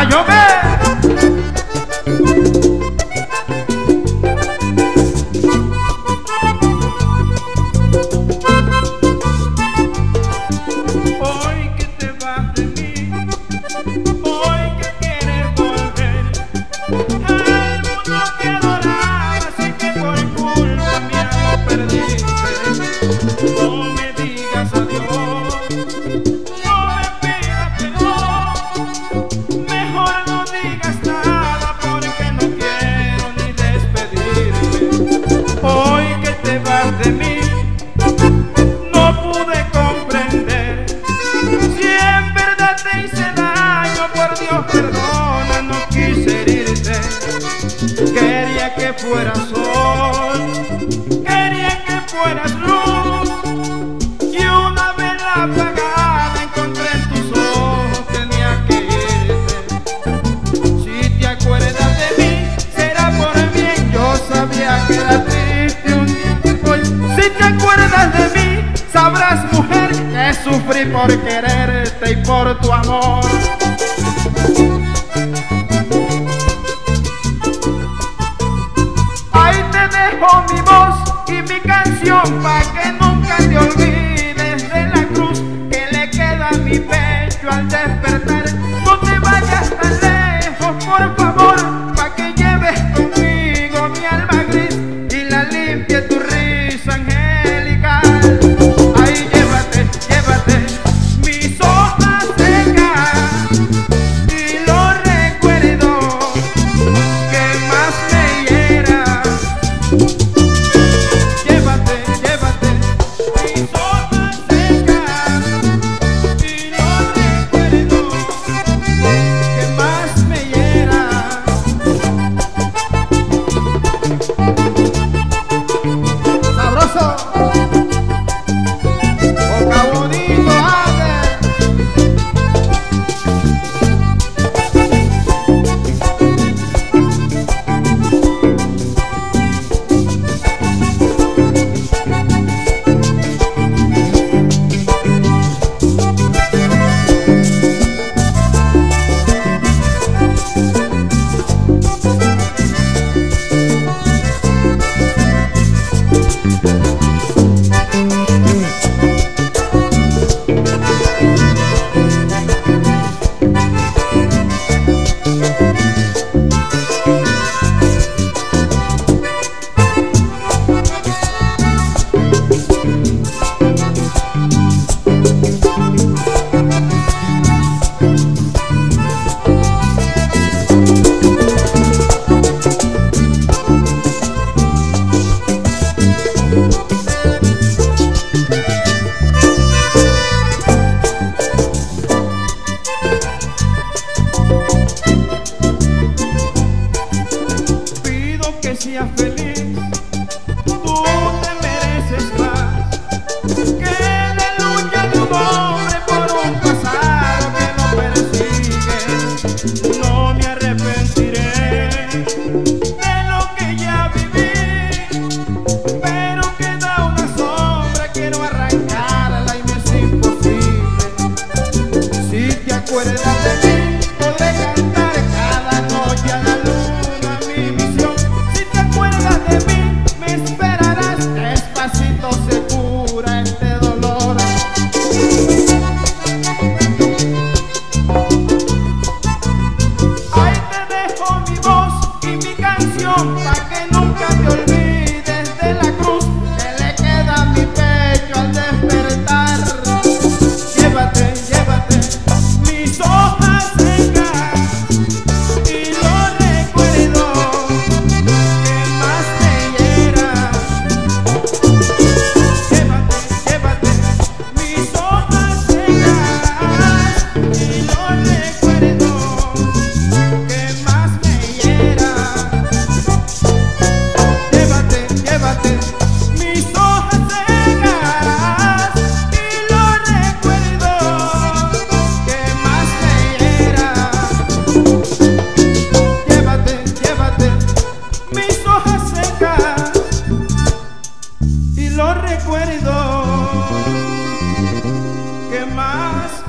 Ayome. fueras sol, quería que fueras luz y una vez apagada encontré en tus ojos tenía que irte. Si te acuerdas de mí será por el bien, yo sabía que era triste un tiempo. Si te acuerdas de mí sabrás mujer que sufrí por quererte y por tu amor. notícia feliz. recuerdo. Que más